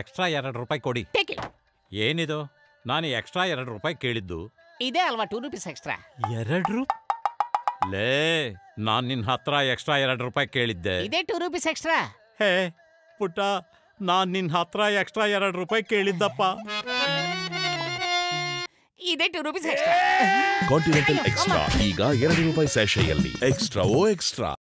Extra ಎರಡು ರೂಪಾಯಿ ಕೊಡಿ. ಟೇಕ್ ಇಟ್ ಏನಿದು? ನಾನು ಎಕ್ಸ್ಟ್ರಾ ಎರಡು ರೂಪಾಯಿ ಕೇಳಿದ್ದು. ಇದೇ ಅಲ್ವಾ ಟೂ ರುಪೀಸ್ ಎಕ್ಸ್ಟ್ರಾ ಎರಡು ರೂಪಾಯಿ ಲೇ ನಾನು ನಿನ್ನ ಹತ್ರ ಎಕ್ಸ್ಟ್ರಾ ಎರಡು ರೂಪಾಯಿ ಕೇಳಿದ್ದೆ. ಇದೇ ಟೂ ರುಪೀಸ್ ಎಕ್ಸ್ಟ್ರಾ ಹೇ ಪುಟ್ಟ ನಾನು ನಿನ್ನ ಹತ್ರ ಎಕ್ಸ್ಟ್ರಾ ಎರಡು ರೂಪಾಯಿ ಕೇಳಿದ್ದಪ್ಪ. ಇದೇ two rupees extra continental extra ಈಗ ಎರಡು ರೂಪಾಯಿ ಸ್ಯಾಶೆಯಲ್ಲಿ ಎಕ್ಸ್ಟ್ರಾ ಓ ಎಕ್ಸ್ಟ್ರಾ